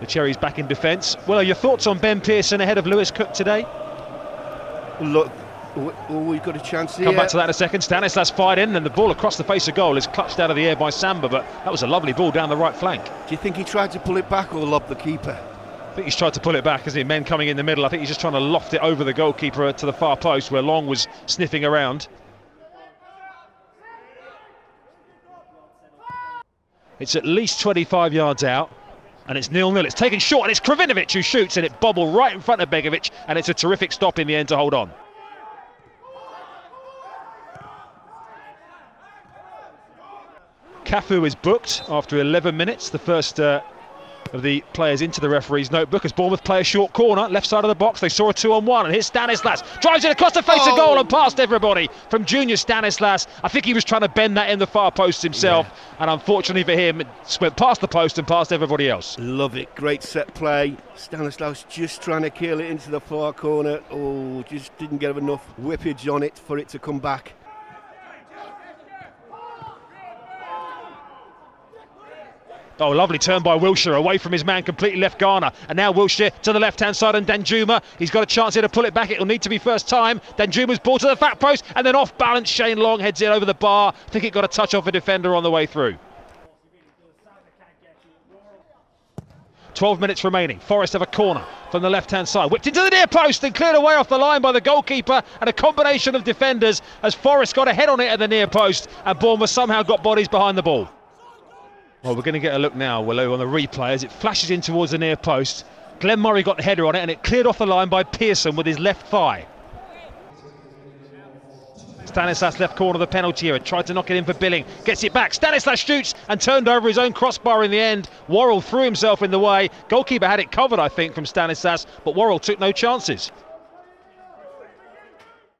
The Cherries back in defence. Well, are your thoughts on Ben Pearson ahead of Lewis Cook today? Look, we've got a chance here. Come back to that in a second. Stanislas fired in, and the ball across the face of goal is clutched out of the air by Samba, but that was a lovely ball down the right flank. Do you think he tried to pull it back or lob the keeper? I think he's tried to pull it back, isn't he? Men coming in the middle. I think he's just trying to loft it over the goalkeeper uh, to the far post where Long was sniffing around. It's at least 25 yards out. And it's nil-nil. It's taken short, and it's Krovinovic who shoots, and it bobbled right in front of Begovic, and it's a terrific stop in the end to hold on. Cafu is booked after 11 minutes. The first uh, of the players into the referee's notebook as Bournemouth play a short corner, left side of the box. They saw a two on one, and here's Stanislas. Drives it across the face oh. of goal oh. and past everybody from junior Stanislas. I think he was trying to bend that in the far post himself, yeah. and unfortunately for him, it went past the post and past everybody else. Love it. Great set play. Stanislas just trying to kill it into the far corner. Oh, just didn't get enough whippage on it for it to come back. Oh, lovely turn by Wilshere away from his man, completely left Garner. And now Wilshere to the left hand side and Danjuma. He's got a chance here to pull it back. It'll need to be first time. Danjuma's ball to the fat post and then off balance. Shane Long heads it over the bar. I think it got a touch off a defender on the way through. 12 minutes remaining. Forest have a corner from the left hand side. Whipped into the near post and cleared away off the line by the goalkeeper and a combination of defenders as Forest got a head on it at the near post and Bournemouth somehow got bodies behind the ball. Well, we're going to get a look now, Willow, on the replay as it flashes in towards the near post. Glenn Murray got the header on it and it cleared off the line by Pearson with his left thigh. Stanislas left corner of the penalty area, tried to knock it in for Billing, gets it back. Stanislas shoots and turned over his own crossbar in the end. Worrall threw himself in the way. Goalkeeper had it covered, I think, from Stanislas, but Worrall took no chances.